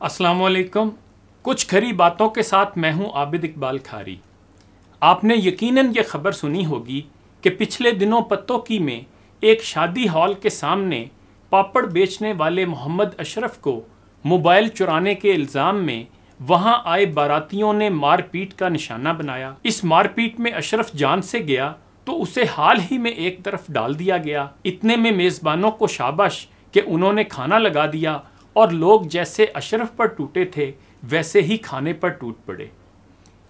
अस्सलाम वालेकुम कुछ खरी बातों के साथ मैं हूँ आबिद इकबाल खारी। आपने यकीनन ये खबर सुनी होगी कि पिछले दिनों पत्तों की में एक शादी हॉल के सामने पापड़ बेचने वाले मोहम्मद अशरफ को मोबाइल चुराने के इल्ज़ाम में वहाँ आए बारातियों ने मारपीट का निशाना बनाया। इस मारपीट में अशरफ जान से गया तो उसे हाल ही में एक तरफ़ डाल दिया गया। इतने में मेज़बानों को शाबाश कि उन्होंने खाना लगा दिया और लोग जैसे अशरफ पर टूटे थे, वैसे ही खाने पर टूट पड़े।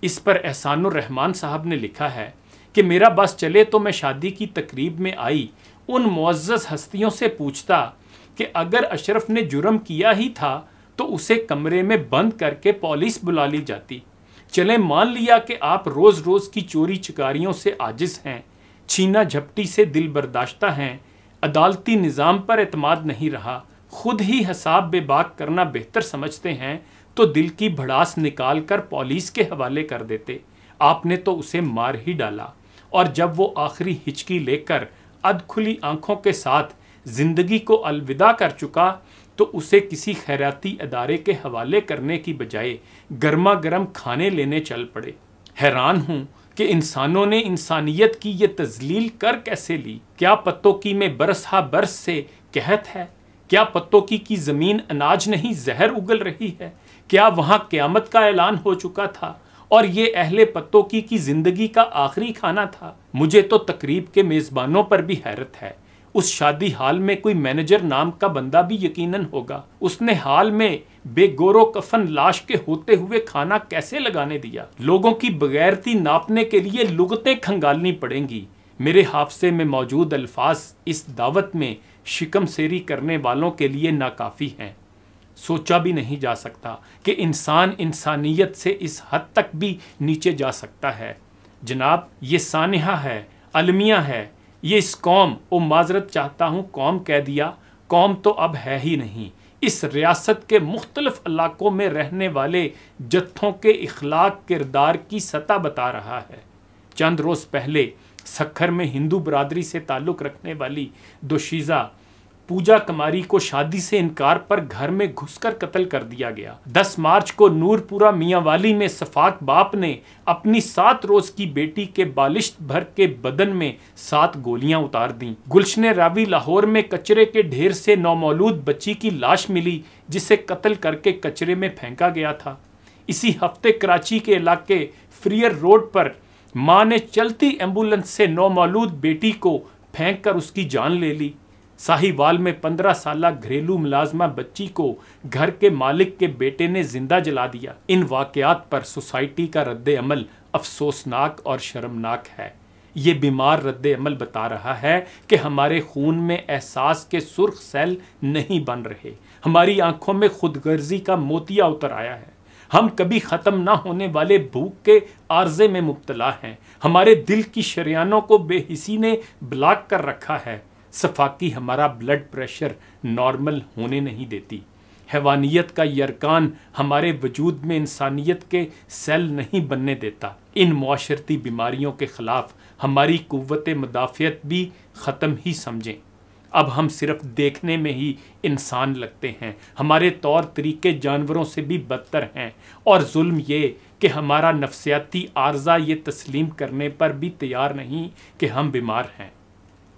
इस पर एहसानुर रहमान साहब ने लिखा है कि मेरा बस चले तो मैं शादी की तकरीब में आई। उन मुआज़ हस्तियों से पूछता कि अगर अशरफ ने जुर्म किया ही था तो उसे कमरे में बंद करके पुलिस बुला ली जाती। चले, मान लिया कि आप रोज़ रोज़ की चोरी चकारियों से आजिज हैं, छीना झपटी से दिल बर्दाश्ता हैं, अदालती निज़ाम पर अतमाद नहीं रहा। खुद ही हिसाब बेबाक करना बेहतर समझते हैं तो दिल की भड़ास निकाल कर पॉलिस के हवाले कर देते। आपने तो उसे मार ही डाला। और जब वो आखिरी हिचकी लेकर अधखुली आँखों के साथ ज़िंदगी को अलविदा कर चुका तो उसे किसी खैराती अदारे के हवाले करने की बजाय गर्मा गर्म खाने लेने चल पड़े। हैरान हूँ कि इंसानों ने इंसानियत की ये तजलील कर कैसे ली? क्या पत्तों की में बरस हा बरस से कहत है? क्या पत्तों की की ज़मीन अनाज नहीं, जहर उगल रही है? क्या वहाँ क़्यामत का ऐलान हो चुका था? और ये अहले पत्तों की की ज़िंदगी का आखिरी खाना था? मुझे तो तकरीब के मेज़बानों पर भी हैरत है। उस शादी हाल में कोई मैनेजर नाम का बंदा भी यकीनन होगा। उसने हाल में बेगोरो कफन लाश के होते हुए खाना कैसे लगाने दिया? लोगों की बगैरती नापने के लिए लुगतें खंगालनी पड़ेंगी। मेरे हादसे में मौजूद अल्फाज इस दावत में शिकम सेरी करने वालों के लिए नाकाफ़ी हैं। सोचा भी नहीं जा सकता कि इंसान इंसानियत से इस हद तक भी नीचे जा सकता है। जनाब, ये सानहा है, अलमिया है, ये इस कौम, ओ माजरत चाहता हूँ कौम कह दिया, कौम तो अब है ही नहीं। इस रियासत के मुख्तलिफ़ इलाकों में रहने वाले जत्थों के इखलाक किरदार की सतह बता रहा है। चंद रोज़ पहले सखर में हिंदू बरदरी से ताल्लुक़ रखने वाली दोशीज़ा पूजा कमारी को शादी से इनकार पर घर में घुसकर कत्ल कर दिया गया। 10 मार्च को नूरपुरा मियावाली में सफाक बाप ने अपनी सात रोज की बेटी के बालिश भर के बदन में सात गोलियाँ उतार दी। गुलशन रावी लाहौर में कचरे के ढेर से नौमौलूद बच्ची की लाश मिली, जिसे कत्ल करके कचरे में फेंका गया था। इसी हफ़्ते कराची के इलाके फ्रियर रोड पर माँ ने चलती एंबुलेंस से नौमौलूद बेटी को फेंक कर उसकी जान ले ली। साहिवाल में पंद्रह साल घरेलू मुलाजमा बच्ची को घर के मालिक के बेटे ने ज़िंदा जला दिया। इन वाकयात पर सोसाइटी का रद्द अमल अफसोसनाक और शर्मनाक है। ये बीमार रद्द अमल बता रहा है कि हमारे खून में एहसास के सुर्ख सेल नहीं बन रहे। हमारी आँखों में खुदगर्जी का मोतिया उतर आया है। हम कभी ख़त्म ना होने वाले भूख के आर्जे में मुबतला हैं। हमारे दिल की शरियानों को बेहिसी ने ब्लॉक कर रखा है। सफाकी हमारा ब्लड प्रेशर नॉर्मल होने नहीं देती। हैवानियत का यरकान हमारे वजूद में इंसानियत के सेल नहीं बनने देता। इन माशरती बीमारियों के ख़िलाफ़ हमारी कुत मदाफ़ियत भी ख़त्म ही समझें। अब हम सिर्फ़ देखने में ही इंसान लगते हैं। हमारे तौर तरीके जानवरों से भी बदतर हैं। और जुल्म ये कि हमारा नफसियाती आर्जा ये तस्लीम करने पर भी तैयार नहीं कि हम बीमार हैं।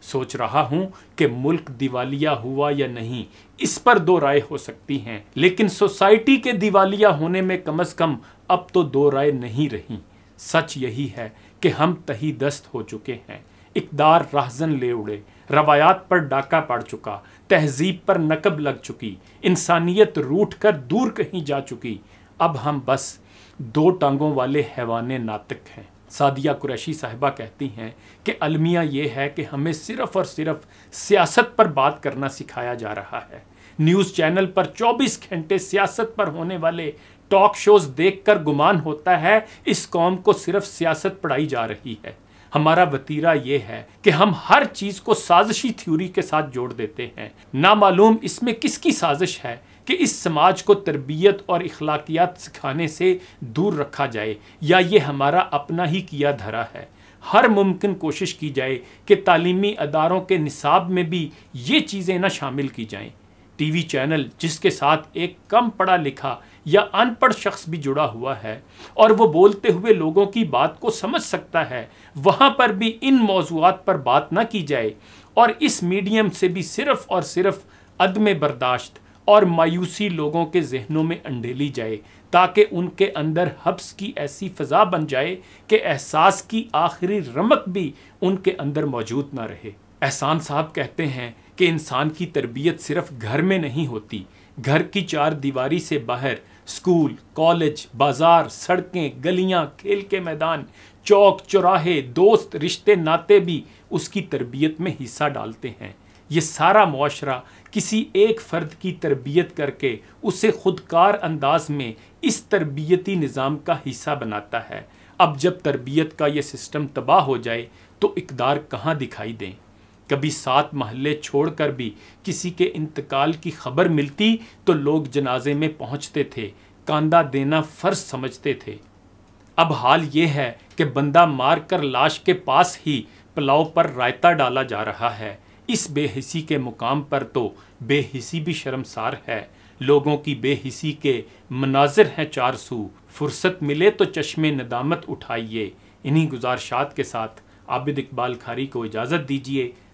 सोच रहा हूँ कि मुल्क दिवालिया हुआ या नहीं, इस पर दो राय हो सकती हैं। लेकिन सोसाइटी के दिवालिया होने में कम अज़ कम अब तो दो राय नहीं रही। सच यही है कि हम तही दस्त हो चुके हैं। इकदार राहजन ले उड़े। रवायात पर डाका पड़ चुका, तहजीब पर नकब लग चुकी, इंसानियत रूठ कर दूर कहीं जा चुकी। अब हम बस दो टांगों वाले हैवान नातिक हैं। सादिया कुरैशी साहिबा कहती हैं कि अलमिया ये है कि हमें सिर्फ़ और सिर्फ़ सियासत पर बात करना सिखाया जा रहा है। न्यूज़ चैनल पर 24 घंटे सियासत पर होने वाले टॉक शोज़ देखकर गुमान होता है, इस कौम को सिर्फ़ सियासत पढ़ाई जा रही है। हमारा वतीरा ये है कि हम हर चीज़ को साजिशी थ्योरी के साथ जोड़ देते हैं। ना मालूम इसमें किसकी साजिश है कि इस समाज को तरबियत और इखलाकियात सिखाने से दूर रखा जाए या ये हमारा अपना ही किया धरा है? हर मुमकिन कोशिश की जाए कि तालीमी अदारों के निसाब में भी ये चीज़ें ना शामिल की जाएँ। टीवी चैनल जिसके साथ एक कम पढ़ा लिखा या अनपढ़ शख्स भी जुड़ा हुआ है और वो बोलते हुए लोगों की बात को समझ सकता है। वहाँ पर भी इन मौजूद पर बात ना की जाए और इस मीडियम से भी सिर्फ़ और सिर्फ़ अदम बर्दाश्त और मायूसी लोगों के जहनों में अंडेली जाए, ताकि उनके अंदर हब्स की ऐसी फ़ज़ा बन जाए कि एहसास की आखिरी रमक भी उनके अंदर मौजूद ना रहे। एहसान साहब कहते हैं कि इंसान की तरबियत सिर्फ़ घर में नहीं होती घर की चार दीवारी से बाहर, स्कूल, कॉलेज, बाज़ार, सड़कें, गलियाँ, खेल के मैदान, चौक, चौराहे, दोस्त, रिश्ते, नाते भी उसकी तरबियत में हिस्सा डालते हैं। ये सारा मुआशरा किसी एक फ़र्द की तरबियत करके उसे खुदकार अंदाज में इस तरबियती निज़ाम का हिस्सा बनाता है। अब जब तरबियत का ये सिस्टम तबाह हो जाए तो इकदार कहाँ दिखाई दें? कभी सात महल्ले छोड़कर भी किसी के इंतकाल की खबर मिलती तो लोग जनाजे में पहुँचते थे, कांदा देना फ़र्ज़ समझते थे। अब हाल ये है कि बंदा मार कर लाश के पास ही पुलाव पर रायता डाला जा रहा है। इस बेहिसी के मुकाम पर तो बेहिसी भी शर्मसार है। लोगों की बेहिसी के मनाजिर हैं चार सू फुर्सत मिले तो चश्मे नदामत उठाइए। इन्हीं गुजारशात के साथ आबिद इकबाल खारी को इजाज़त दीजिए।